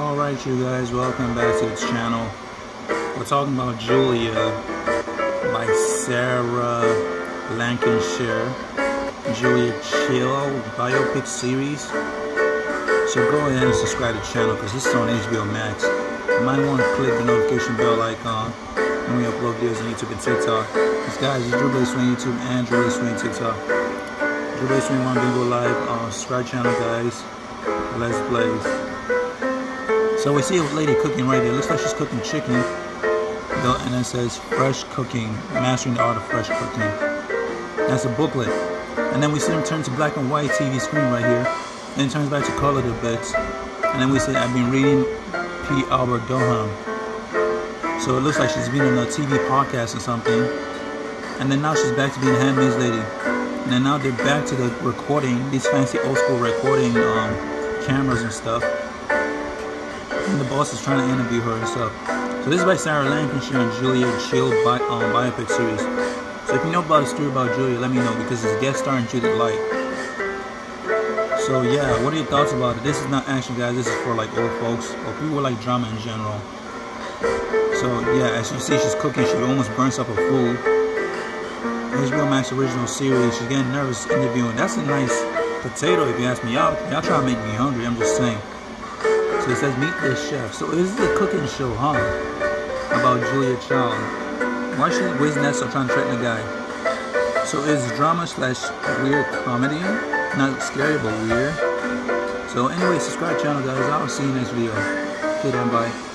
Alright you guys, welcome back to the channel. We're talking about Julia by Sarah Lancashire. Julia Child biopic series. So go ahead and subscribe to the channel because this is on HBO Max. You might want to click the notification bell icon when we upload videos on YouTube and TikTok. Because guys, it's Drew Blaze on YouTube and Drew on TikTok. Drew Blaze Swing 1 Bingo Live. Uh, subscribe channel guys. Let's blaze. So we see a lady cooking right there. Looks like she's cooking chicken. And it says fresh cooking, mastering the art of French cooking. That's a booklet. And then we see them turn to black and white TV screen right here. And it turns back to colored a bit. And then we say, I've been reading P. Albert Doham. So it looks like she's been on a TV podcast or something. And then now she's back to being a handmaid's lady. And then now they're back to the recording, these fancy old school recording um, cameras and stuff and the boss is trying to interview her and stuff. So this is by Sarah Lancashire and Julia Child bi um, biopic series. So if you know about the story about Julia, let me know because it's guest star in Judith Light. So yeah, what are your thoughts about it? This is not action, guys. This is for like old folks or people like drama in general. So yeah, as you see, she's cooking. She almost burns up her food. HBO Max original series. She's getting nervous interviewing. That's a nice potato, if you ask me. Y'all, y'all try to make me hungry. I'm just saying. So it says meet the chef. So this is a cooking show, huh? About Julia Child. Why she wasting that so trying to threaten the guy? So it's drama slash weird comedy. Not scary but weird. So anyway, subscribe channel guys. I'll see you next video. Okay then bye.